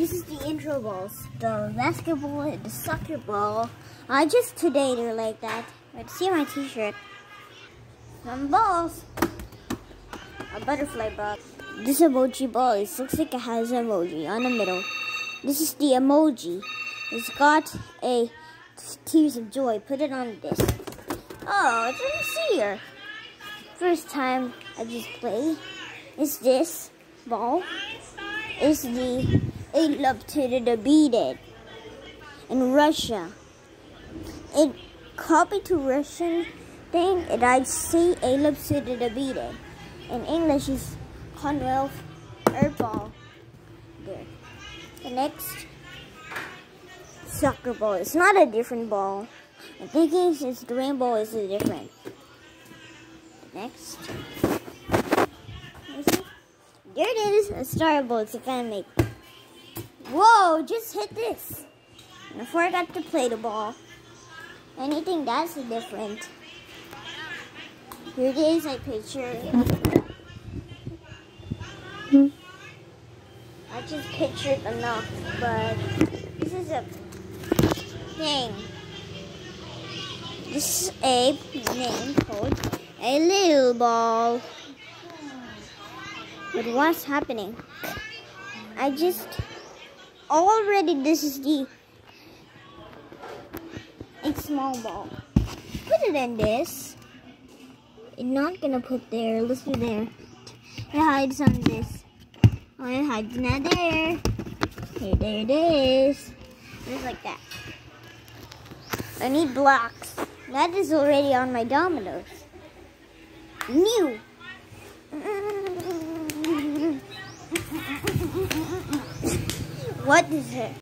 intro balls. The basketball and the soccer ball. I just today they're like that. But see my t-shirt. Some balls. A butterfly ball. This emoji ball it looks like it has an emoji on the middle. This is the emoji. It's got a tears of joy. Put it on this. Oh, it's in here. First time I just play is this ball. Is the a love to the beaded in Russia. It copied to Russian thing and I say a love to the beaded. In English is Commonwealth Airball. There. The next soccer ball. It's not a different ball. I'm thinking since the rainbow is a different. Next. There it is, a star ball. It's a fan made. Whoa, just hit this. And I forgot to play the ball. Anything that's different. Here it is, I picture. I just pictured enough, but this is a thing. This is a name called a little ball. But what's happening? I just already this is the a small ball. Put it in this. Not gonna put there. Let's do there. It hides on this. Oh, it hides not there. Here, there it is. Just like that. I need blocks. That is already on my dominoes. New. What is it?